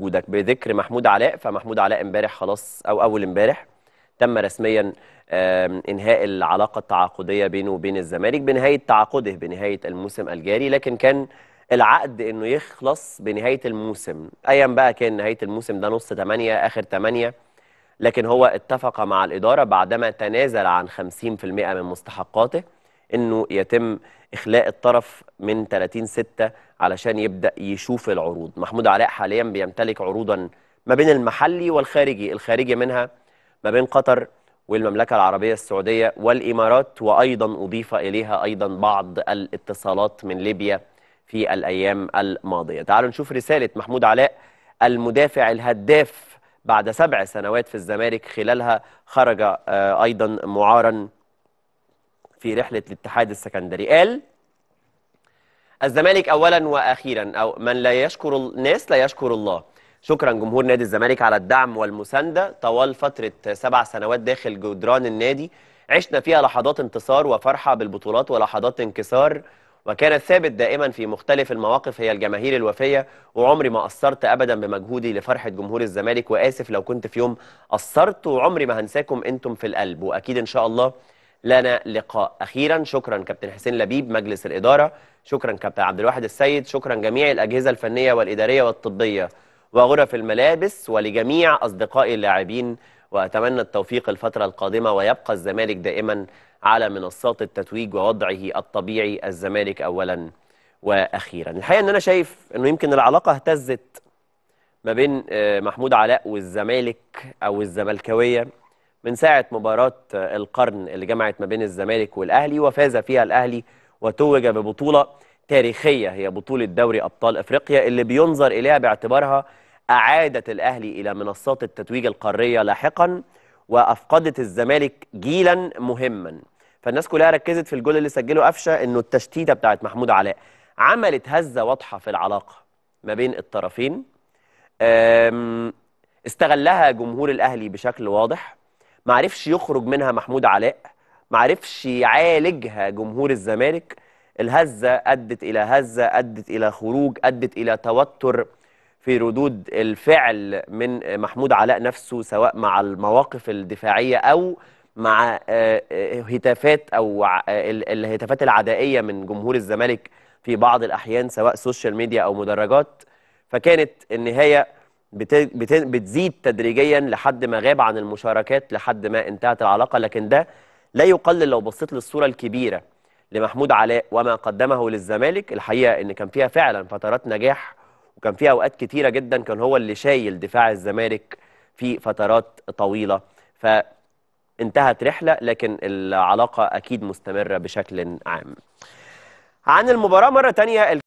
وجودك. بذكر محمود علاء فمحمود علاء امبارح خلاص أو أول امبارح تم رسميا إنهاء العلاقة التعاقدية بينه وبين الزمالك بنهاية تعاقده بنهاية الموسم الجاري. لكن كان العقد إنه يخلص بنهاية الموسم. ايا بقى كان نهاية الموسم ده نص 8 آخر 8 لكن هو اتفق مع الإدارة بعدما تنازل عن 50% من مستحقاته. إنه يتم إخلاء الطرف من 30 6 علشان يبدأ يشوف العروض. محمود علاء حاليا بيمتلك عروضا ما بين المحلي والخارجي الخارجي منها ما بين قطر والمملكة العربية السعودية والإمارات وأيضا أضيف إليها أيضا بعض الاتصالات من ليبيا في الأيام الماضية. تعالوا نشوف رسالة محمود علاء المدافع الهداف بعد سبع سنوات في الزمالك. خلالها خرج آه، أيضا معارا في رحلة الاتحاد السكندري. قال الزمالك اولا وأخيرا أو من لا يشكر الناس لا يشكر الله. شكرا جمهور نادي الزمالك على الدعم والمساندة. طوال فترة سبع سنوات داخل جدران النادي عشنا فيها لحظات انتصار وفرحة بالبطولات ولحظات انكسار. وكان الثابت دائما في مختلف المواقف هي الجماهير الوفية. وعمري ما قصرت ابدا بمجهودي لفرحة جمهور الزمالك. وآسف لو كنت في يوم قصرت وعمري ما هنساكم أنتم في القلب. وأكيد إن شاء الله لنا لقاء. أخيرا شكرا كابتن حسين لبيب مجلس الإدارة. شكرا كابتن عبد الواحد السيد. شكرا جميع الأجهزة الفنية والإدارية والطبية وغرف الملابس ولجميع أصدقائي اللاعبين. وأتمنى التوفيق الفترة القادمة ويبقى الزمالك دائما على منصات التتويج ووضعه الطبيعي الزمالك اولا وأخيرا. الحقيقة إن أنا شايف إنه يمكن العلاقة اهتزت ما بين آه، محمود علاء والزمالك أو الزملكاوية. من ساعة مباراة آه، القرن اللي جمعت ما بين الزمالك والأهلي وفاز فيها الأهلي وتوج ببطولة تاريخية هي بطولة دوري أبطال إفريقيا اللي بينظر إليها باعتبارها أعادت الأهلي إلى منصات التتويج القارية لاحقا وأفقدت الزمالك جيلا مهما. فالناس كلها ركزت في الجول اللي سجله قفشة إنه التشتيتة بتاعت محمود علاء عملت هزة واضحة في العلاقة ما بين الطرفين. استغلها جمهور الأهلي بشكل واضح. ما عرفش يخرج منها محمود علاء ما عرفش يعالجها جمهور الزمالك. الهزة أدت إلى هزة أدت إلى خروج أدت إلى توتر في ردود الفعل من محمود علاء نفسه سواء مع المواقف الدفاعية أو مع آه، آه، هتافات ع- آه، ال- الهتافات العدائية من جمهور الزمالك في بعض الأحيان سواء social media أو مدرجات. فكانت بت- بتزيد تدريجيا لحد ما غاب عن المشاركات لحد ما انتهت العلاقة لكن ده لا يقلل لو بصيت للصورة الكبيرة لمحمود علاء وما قدمه للزمالك. الحقيقة إن كان فيها فعلا فترات نجاح وكان فيها أوقات كتيرة جدا كان هو اللي شايل دفاع الزمالك في فترات طويلة. فانتهت رحلة لكن العلاقة أكيد مستمرة بشكل عام. عن المباراة مرة تانية